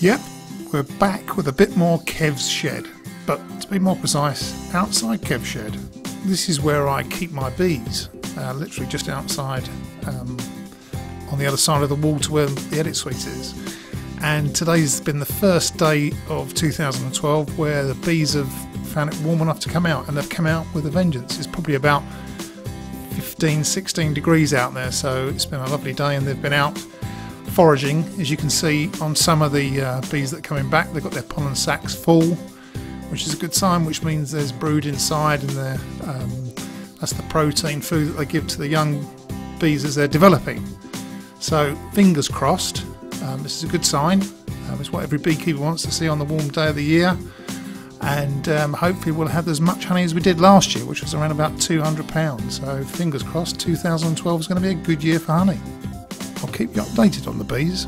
Yep, we're back with a bit more Kev's shed, but to be more precise, outside Kev's shed. This is where I keep my bees, uh, literally just outside um, on the other side of the wall to where the edit suite is. And today's been the first day of 2012 where the bees have found it warm enough to come out, and they've come out with a vengeance. It's probably about 15, 16 degrees out there, so it's been a lovely day, and they've been out foraging. As you can see on some of the uh, bees that are coming back, they've got their pollen sacs full, which is a good sign, which means there's brood inside, and um, that's the protein food that they give to the young bees as they're developing. So fingers crossed, um, this is a good sign. Um, it's what every beekeeper wants to see on the warm day of the year. And um, hopefully we'll have as much honey as we did last year, which was around about 200 pounds. So fingers crossed, 2012 is going to be a good year for honey. I'll keep you updated on the bees.